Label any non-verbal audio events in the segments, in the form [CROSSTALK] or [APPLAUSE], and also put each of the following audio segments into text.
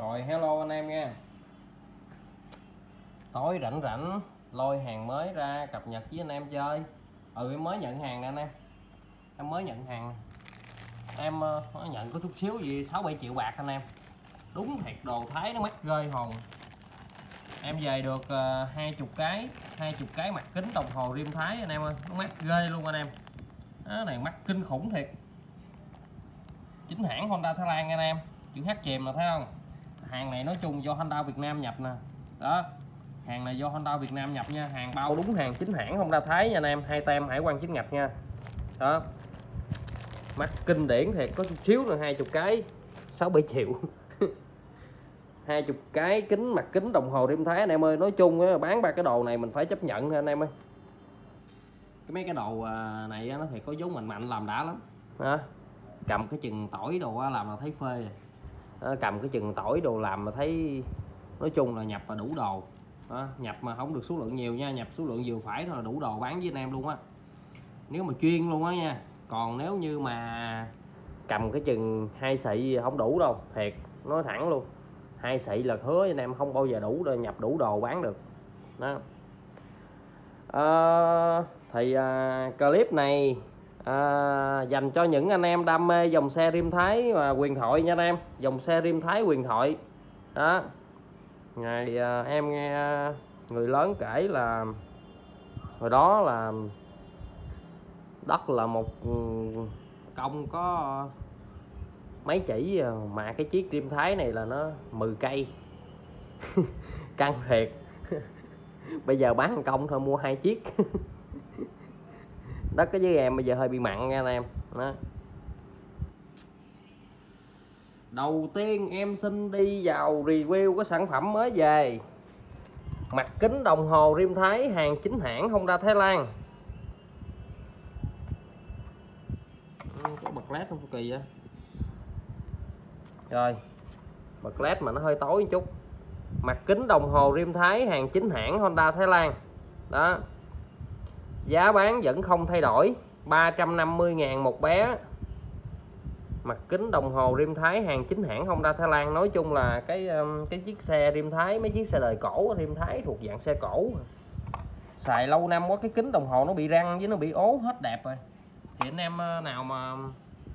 Rồi hello anh em nha. Tối rảnh rảnh lôi hàng mới ra cập nhật với anh em chơi. Ừ em mới nhận hàng nè anh em. Em mới nhận hàng. Em uh, nhận có chút xíu gì 6-7 triệu bạc anh em. Đúng thiệt đồ Thái nó mắc rơi hồn. Em về được ờ, uh, 20 cái 20 cái mặt kính đồng hồ rim Thái anh em ơi. Nó mắc ghê luôn anh em. Đó này mắc kinh khủng thiệt. Chính hãng Honda Thái Lan anh em. Chữ H chìm là thấy không? Hàng này nói chung do Honda Việt Nam nhập nè. Đó hàng này do Honda Việt Nam nhập nha. Hàng bao đúng hàng chính hãng Honda Thái nha anh em. Hai tem hải quan chính ngạch nha. Đó mắt kinh điển thiệt có chút xíu là hai chục cái sáu bảy triệu. [LAUGHS] Hai chục cái kính mặt kính đồng hồ đêm thái anh em ơi. Nói chung á, bán ba cái đồ này mình phải chấp nhận thôi anh em ơi. Cái mấy cái đồ à, này nó thì có vốn mạnh mạnh làm đã lắm. Hả? Cầm cái chừng tỏi đồ làm là thấy phê. rồi Ờ, cầm cái chừng tỏi đồ làm mà thấy nói chung là nhập là đủ đồ. Đó, nhập mà không được số lượng nhiều nha nhập số lượng vừa phải thôi là đủ đồ bán với anh em luôn á. Nếu mà chuyên luôn á nha. Còn nếu như mà cầm cái chừng hai sợi không đủ đâu thiệt nói thẳng luôn. Hai sợi là hứa anh em không bao giờ đủ để nhập đủ đồ bán được. Đó. À, thì à, clip này à, dành cho những anh em đam mê dòng xe rim thái và quyền thoại nha anh em. Dòng xe rim thái quyền thoại. Đó. Ngày à, em nghe à, người lớn kể là hồi đó là đất là một ừ, công có mấy chỉ à, mà cái chiếc rim thái này là nó 10 cây. [LAUGHS] Căng thiệt. [LAUGHS] Bây giờ bán công thôi mua hai chiếc. [LAUGHS] đất cái với em bây giờ hơi bị mặn nha anh em. Đó. Đầu tiên em xin đi vào review cái sản phẩm mới về. Mặt kính đồng hồ rim thái, hàng chính hãng Honda Thái Lan. Ừ, có bật led không? Kỳ vậy? Rồi. Bật led mà nó hơi tối một chút. Mặt kính đồng hồ rim thái, hàng chính hãng Honda Thái Lan. Đó giá bán vẫn không thay đổi. 350.000 một bé. Mặt kính đồng hồ rim thái, hàng chính hãng Honda Thái Lan nói chung là cái um, cái chiếc xe rim thái, mấy chiếc xe đời cổ rim thái thuộc dạng xe cổ. Xài lâu năm quá, cái kính đồng hồ nó bị răng với nó bị ố hết đẹp rồi. Thì anh em uh, nào mà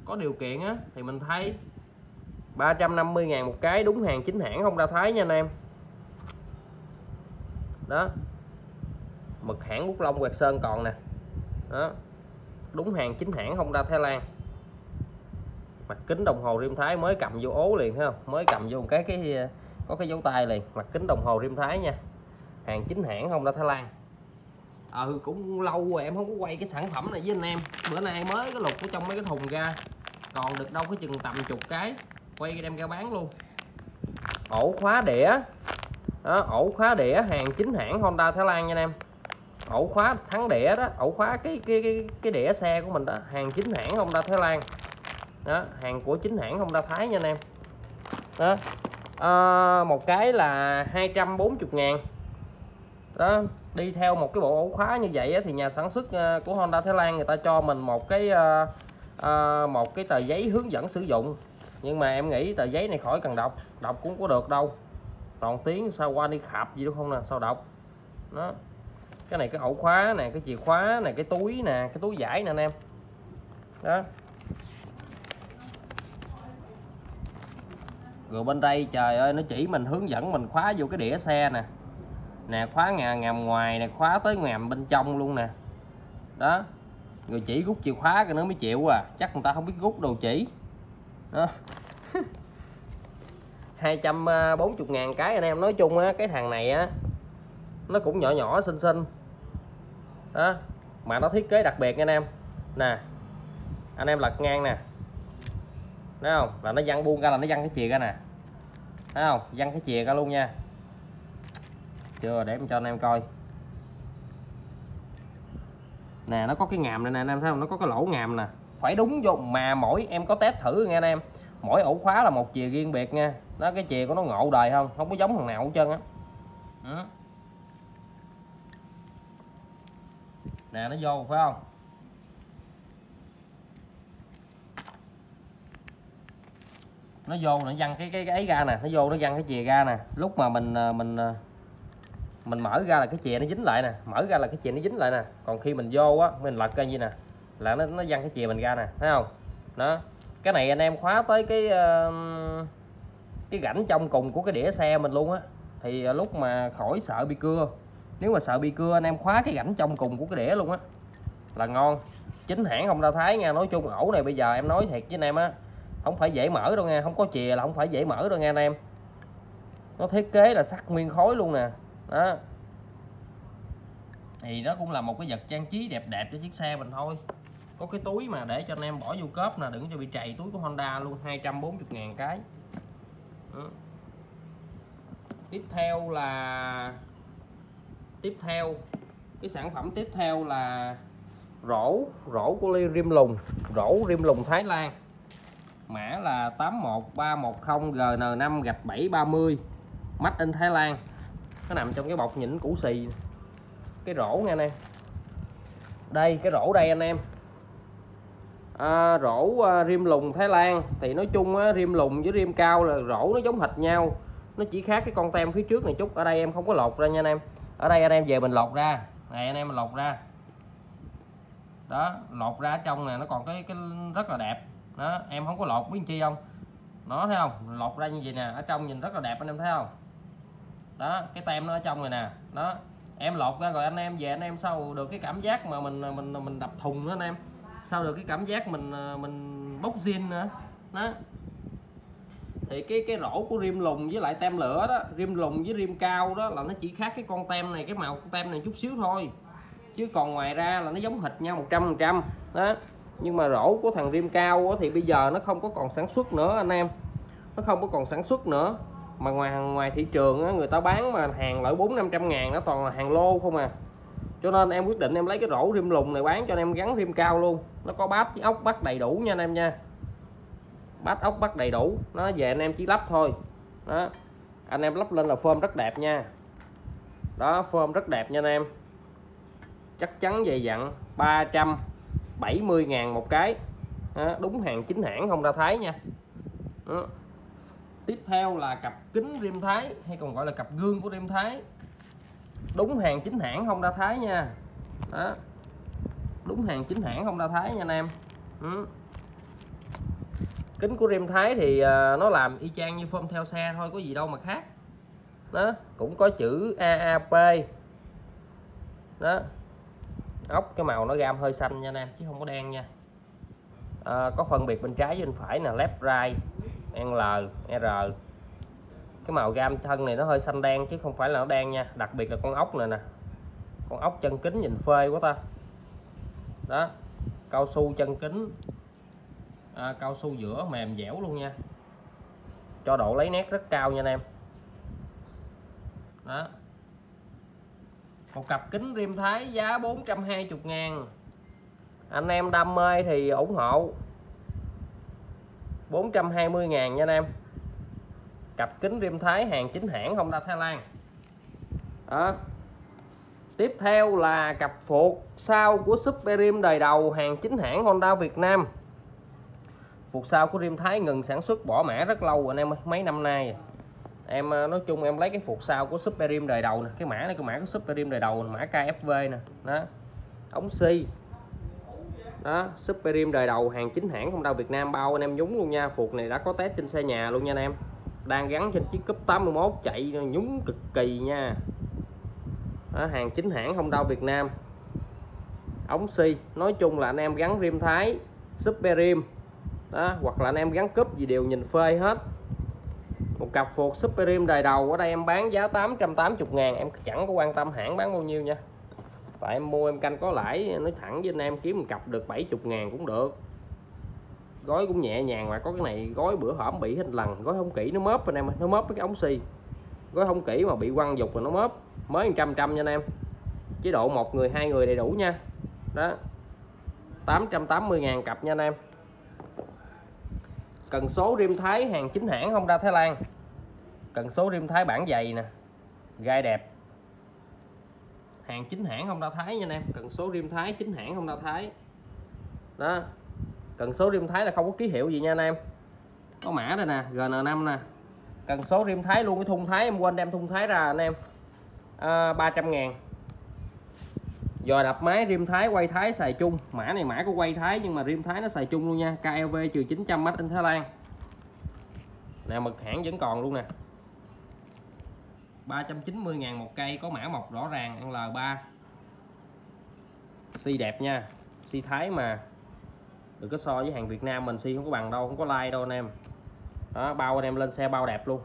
có điều kiện á, thì mình thấy 350.000 một cái, đúng hàng chính hãng Honda Thái nha anh em. Đó mực hãng bút lông quẹt sơn còn nè. Đó. Đúng hàng chính hãng Honda Thái Lan mặt kính đồng hồ rim thái mới cầm vô ố liền thấy không? Mới cầm vô một cái cái có cái dấu tay liền mặt kính đồng hồ rim thái nha. Hàng chính hãng Honda Thái Lan ừ ờ, cũng lâu rồi em không có quay cái sản phẩm này với anh em. Bữa nay mới cái lục của trong mấy cái thùng ra. Còn được đâu có chừng tầm chục cái. Quay đem ra bán luôn. Ổ khóa đĩa. Đó, ổ khóa đĩa hàng chính hãng Honda Thái Lan nha anh em ổ khóa thắng đĩa đó ổ khóa cái cái cái, cái đĩa xe của mình đó. Hàng chính hãng Honda Thái Lan. Đó hàng của chính hãng Honda Thái nha anh em. Đó. À, một cái là 240 ngàn. Đó đi theo một cái bộ ổ khóa như vậy thì nhà sản xuất ờ, của Honda Thái Lan người ta cho mình một cái à, à, một cái tờ giấy hướng dẫn sử dụng. Nhưng mà em nghĩ tờ giấy này khỏi cần đọc đọc cũng có được đâu. Toàn tiếng sao qua đi khạp gì đúng không nè sao đọc. Đó cái này cái ổ khóa nè, cái chìa khóa này cái túi nè, cái túi giải nè anh em. Đó. Rồi bên đây, trời ơi, nó chỉ mình hướng dẫn mình khóa vô cái đĩa xe nè. Nè, khóa ngà ngàm ngoài nè, khóa tới ngàm bên trong luôn nè. Đó. Người chỉ rút chìa khóa cái nó mới chịu à. Chắc người ta không biết rút đồ chỉ. Đó. [LAUGHS] 240 à, ngàn cái anh em. Nói chung á, cái thằng này á, nó cũng nhỏ nhỏ, xinh xinh đó mà nó thiết kế đặc biệt nha anh em. Nè, anh em lật ngang nè. Thấy không? Là nó văng buông ra là nó văng cái chìa ra nè. Thấy không? Văng cái chìa ra luôn nha. Chưa, để em cho anh em coi. Nè, nó có cái ngàm này nè, anh em thấy không? Nó có cái lỗ ngàm nè. Phải đúng vô, mà mỗi em có test thử nghe anh em. Mỗi ổ khóa là một chìa riêng biệt nha. Nó, cái chìa của nó ngộ đời không? Không có giống thằng nào hết trơn á. Ừ. nè nó vô phải không? Nó vô nó văng cái cái cái ấy ra nè nó vô nó văng cái chìa ra nè. Lúc mà mình ờ, mình ờ, mình mở ra là cái chìa nó dính lại nè mở ra là cái chìa nó dính lại nè. Còn khi mình vô á mình lật ra như nè là nó nó văng cái chìa mình ra nè thấy không? Đó. Cái này anh em khóa tới cái uh, cái rãnh trong cùng của cái đĩa xe mình luôn á. Thì lúc mà khỏi sợ bị cưa nếu mà sợ bị cưa, anh em khóa cái rãnh trong cùng của cái đĩa luôn á. Là ngon. Chính hãng không ra thái nha. Nói chung ổ này bây giờ em nói thiệt với anh em á, không phải dễ mở đâu nha. Không có chìa là không phải dễ mở đâu nha anh em. Nó thiết kế là sắt nguyên khối luôn nè. Đó. Thì đó cũng là một cái vật trang trí đẹp đẹp cho chiếc xe mình thôi. Có cái túi mà để cho anh em bỏ vô cốp nè, đừng cho bị trầy túi của Honda luôn. 240 ngàn cái. Đó. tiếp theo là tiếp theo. Cái sản phẩm tiếp theo là rổ rổ của ly rim lùng rổ rim lùng Thái Lan. Mã là 81310 GN5 gạch 730 Made in Thái Lan. Nó nằm trong cái bọc nhỉnh củ xì. Cái rổ nha anh em đây cái rổ đây anh em. À, rổ à, rim lùng Thái Lan. Thì nói chung á, rim lùng với rim cao là rổ nó giống hệt nhau. Nó chỉ khác cái con tem phía trước này chút. Ở đây em không có lột ra nha anh em ở đây anh em về mình lột ra. Này, anh em mình lột ra. Đó, lột ra ở trong này nó còn cái cái rất là đẹp. Đó, em không có lột, biết chi không? Nó thấy không? Lột ra như vậy nè, ở trong nhìn rất là đẹp, anh em thấy không? Đó, cái tem nó ở trong này nè. Đó, em lột ra rồi anh em về anh em sau được cái cảm giác mà mình mình mình đập thùng nữa anh em. Sau được cái cảm giác mình mình bốc zin nữa. Đó thì cái cái rổ của rim lùng với lại tem lửa đó rim lùng với rim cao đó là nó chỉ khác cái con tem này cái màu tem này chút xíu thôi. Chứ còn ngoài ra là nó giống hệt nhau 100 trăm đó. Nhưng mà rổ của thằng rim cao thì bây giờ nó không có còn sản xuất nữa anh em. Nó không có còn sản xuất nữa. Mà ngoài ngoài thị trường á, người ta bán mà hàng loại bốn năm trăm ngàn nó toàn là hàng lô không à. Cho nên em quyết định em lấy cái rổ rim lùng này bán cho anh em gắn rim cao luôn. Nó có bát với ốc bắt đầy đủ nha anh em nha bát ốc bắt đầy đủ. Nó về anh em chỉ lắp thôi. Đó. Anh em lắp lên là phơm rất đẹp nha. Đó phơm rất đẹp nha anh em. Chắc chắn về dặn 370 ngàn một cái. Đó, đúng hàng chính hãng không ra Thái nha. Đó. tiếp theo là cặp kính rim Thái hay còn gọi là cặp gương của rim Thái. Đúng hàng chính hãng không ra Thái nha. Đó. đúng hàng chính hãng không ra Thái nha anh em. Ừ kính của rim Thái thì uh, nó làm y chang như phom theo xe thôi có gì đâu mà khác. Đó cũng có chữ AAP đó ốc cái màu nó gam hơi xanh nha anh em chứ không có đen nha. À, có phân biệt bên trái bên phải là left right L R. Cái màu gam thân này nó hơi xanh đen chứ không phải là nó đen nha đặc biệt là con ốc này nè. Con ốc chân kính nhìn phê quá ta. Đó cao su chân kính à, cao su giữa mềm dẻo luôn nha. Cho độ lấy nét rất cao nha anh em. Đó. Một cặp kính rim thái giá 420 ngàn. Anh em đam mê thì ủng hộ. 420 ngàn nha anh em. Cặp kính rim thái hàng chính hãng Honda Thái Lan đó. Tiếp theo là cặp phuộc sau của Super Rim đời đầu hàng chính hãng Honda Việt Nam phục sau của rim thái ngừng sản xuất bỏ mã rất lâu rồi anh em mấy năm nay. Em à, nói chung em lấy cái phục sau của Super Rim đời đầu nè cái mã này cái mã của Super Rim đời đầu mã KFV nè đó. Ống xi đó Super Rim đời đầu hàng chính hãng không đau Việt Nam bao anh em nhúng luôn nha. Phục này đã có test trên xe nhà luôn nha anh em. Đang gắn trên chiếc cúp 81 chạy nhúng cực kỳ nha. Đó, hàng chính hãng không đau Việt Nam. Ống xi nói chung là anh em gắn rim thái Super Rim đó, hoặc là anh em gắn cúp gì đều nhìn phê hết. Một cặp phục Super Rim đời đầu, ở đây em bán giá 880 ngàn, em chẳng có quan tâm hãng bán bao nhiêu nha. Tại em mua em canh có lãi, nói thẳng với anh em kiếm một cặp được 70 ngàn cũng được. Gói cũng nhẹ nhàng, mà có cái này, gói bữa hổm bị hết lần, gói không kỹ, nó mớp anh em nó mớp cái ống xi. Gói không kỹ mà bị quăng dục rồi nó mớp, mới trăm trăm nha anh em. Chế độ một người, hai người đầy đủ nha. Đó 880 ngàn cặp nha anh em cần số rim thái hàng chính hãng không ra Thái Lan. Cần số rim thái bản dày nè gai đẹp. Hàng chính hãng không ra Thái nha anh em cần số rim thái chính hãng không ra Thái. Đó cần số rim thái là không có ký hiệu gì nha anh em. Có mã đây nè GN5 nè. Cần số rim thái luôn cái thun thái em quên đem thun thái ra anh em. À, 300 ngàn. Dò đập máy, rim thái, quay thái, xài chung. Mã này mã của quay thái, nhưng mà rim thái nó xài chung luôn nha. KLV trừ 900 mắt in Thái Lan. Nè, mực hãng vẫn còn luôn nè. 390 ngàn một cây, có mã mọc rõ ràng L3 si đẹp nha. Si thái mà. Đừng có so với hàng Việt Nam mình, si không có bằng đâu, không có like đâu anh em. Đó, bao anh em lên xe bao đẹp luôn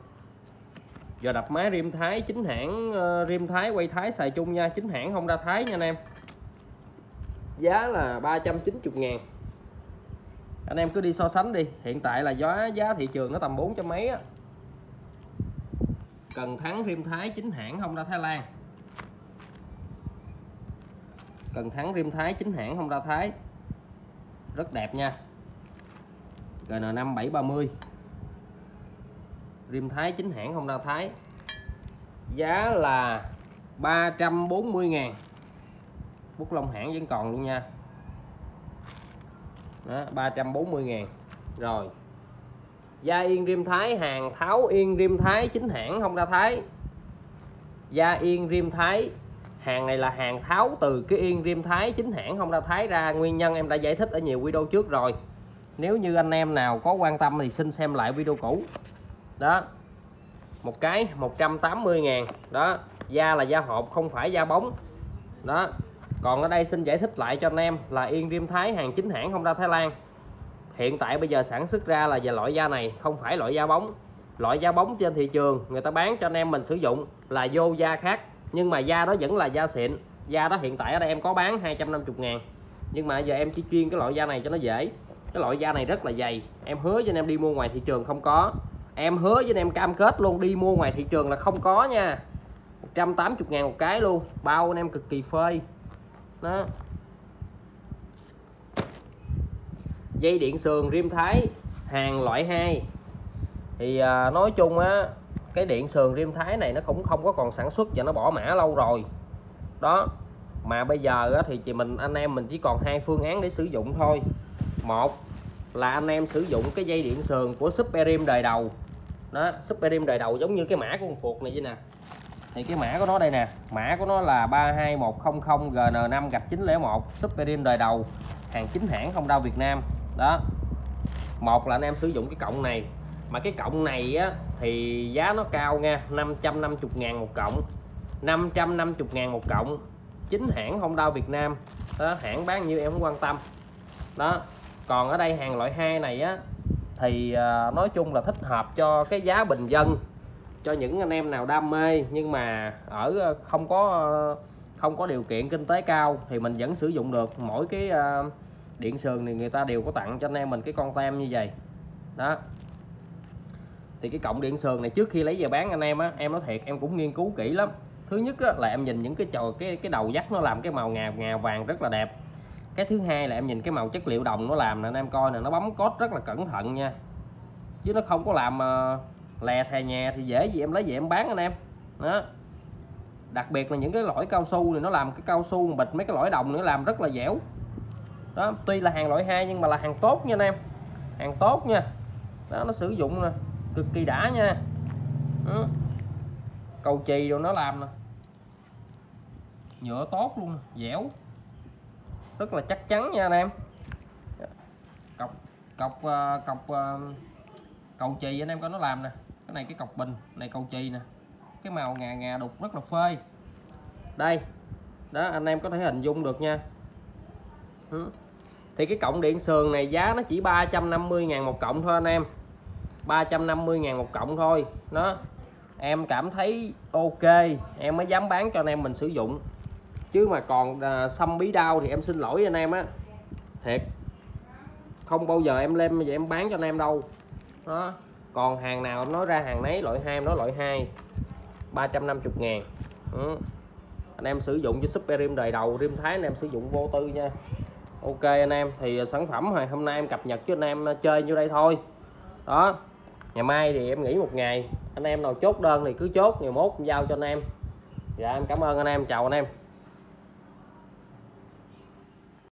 giờ đập máy rim thái chính hãng uh, rim thái quay thái xài chung nha. Chính hãng không ra thái nha anh em. Giá là 390 ngàn. Anh em cứ đi so sánh đi. Hiện tại là giá giá thị trường nó tầm 4 trăm mấy á. Cần thắng rim thái chính hãng không ra Thái Lan. Cần thắng rim thái chính hãng không ra Thái. Rất đẹp nha. GN5730 rim thái chính hãng Honda Thái. Giá là 340 ngàn. Bút lông hãng vẫn còn luôn nha. Đó, 340 ngàn. Rồi. Da yên rim thái hàng tháo yên rim thái chính hãng Honda Thái. Da yên rim thái hàng này là hàng tháo từ cái yên rim thái chính hãng Honda Thái ra. Nguyên nhân em đã giải thích ở nhiều video trước rồi. Nếu như anh em nào có quan tâm thì xin xem lại video cũ đó. Một cái 180 ngàn. Đó. Da là da hộp, không phải da bóng. Đó. Còn ở đây xin giải thích lại cho anh em là yên rim thái, hàng chính hãng không ra Thái Lan. Hiện tại bây giờ sản xuất ra là về loại da này, không phải loại da bóng. Loại da bóng trên thị trường người ta bán cho anh em mình sử dụng là vô da khác, nhưng mà da đó vẫn là da xịn. Da đó hiện tại ở đây em có bán 250 ngàn. Nhưng mà giờ em chỉ chuyên cái loại da này cho nó dễ. Cái loại da này rất là dày. Em hứa cho anh em đi mua ngoài thị trường không có em hứa với anh em cam kết luôn đi mua ngoài thị trường là không có nha. 180 ngàn một cái luôn bao anh em cực kỳ phơi đó. Dây điện sườn rim thái hàng loại 2 thì à, nói chung á cái điện sườn rim thái này nó cũng không có còn sản xuất và nó bỏ mã lâu rồi. Đó. Mà bây giờ á, thì chị mình anh em mình chỉ còn hai phương án để sử dụng thôi. Một là anh em sử dụng cái dây điện sườn của Super Rim đời đầu. Đó Super Rim đời đầu giống như cái mã của con phuộc này vậy nè. Thì cái mã của nó đây nè, mã của nó là 32100 GN5 gạch 901 Super Rim đời đầu, hàng chính hãng không đau Việt Nam. Đó, một là anh em sử dụng cái cộng này. Mà cái cộng này á, thì giá nó cao nha 550 ngàn một cộng 550 ngàn một cộng chính hãng không đau Việt Nam. Đó, hãng bán như em không quan tâm. Đó còn ở đây hàng loại 2 này á thì à, nói chung là thích hợp cho cái giá bình dân cho những anh em nào đam mê. Nhưng mà ở à, không có à, không có điều kiện kinh tế cao thì mình vẫn sử dụng được. Mỗi cái à, điện sườn thì người ta đều có tặng cho anh em mình cái con tem như vậy. Đó. Thì cái cộng điện sườn này trước khi lấy về bán anh em á em nói thiệt em cũng nghiên cứu kỹ lắm. Thứ nhất á, là em nhìn những cái trò cái cái đầu dắt nó làm cái màu ngà ngà vàng rất là đẹp cái thứ hai là em nhìn cái màu chất liệu đồng nó làm nè anh em coi nè nó bấm cốt rất là cẩn thận nha. Chứ nó không có làm uh, lè thè nhà thì dễ gì em lấy về em bán anh em. Đó. Đặc biệt là những cái lõi cao su này nó làm cái cao su bịch mấy cái lõi đồng nữa làm rất là dẻo. Đó tuy là hàng loại 2 nhưng mà là hàng tốt nha anh em. Hàng tốt nha. Đó nó sử dụng nè cực kỳ đã nha. Đó. cầu chì rồi nó làm nè. Nhựa tốt luôn dẻo rất là chắc chắn nha anh em. Cọc cọc ờ, cọc ờ, cầu chì anh em coi nó làm nè. Cái này cái cọc bình này cầu chì nè. Cái màu ngà ngà đục rất là phơi đây, đó, anh em có thể hình dung được nha. Ừ. Thì cái cộng điện sườn này giá nó chỉ 350 ngàn một cộng thôi anh em. 350 ngàn một cộng thôi. Đó, em cảm thấy ok. Em mới dám bán cho anh em mình sử dụng chứ mà còn à, xăm bí đao thì em xin lỗi anh em á. Thiệt. Không bao giờ em lên vậy em bán cho anh em đâu. Đó. Còn hàng nào em nói ra hàng nấy loại hai em nói loại 2 350 ngàn. Ừ. anh em sử dụng với super rim đời đầu rim thái anh em sử dụng vô tư nha. Ok anh em thì à, sản phẩm hồi hôm nay em cập nhật cho anh em à, chơi như đây thôi. Đó. Ngày mai thì em nghỉ một ngày. Anh em nào chốt đơn thì cứ chốt ngày mốt giao cho anh em. Dạ em cảm ơn anh em. Chào anh em.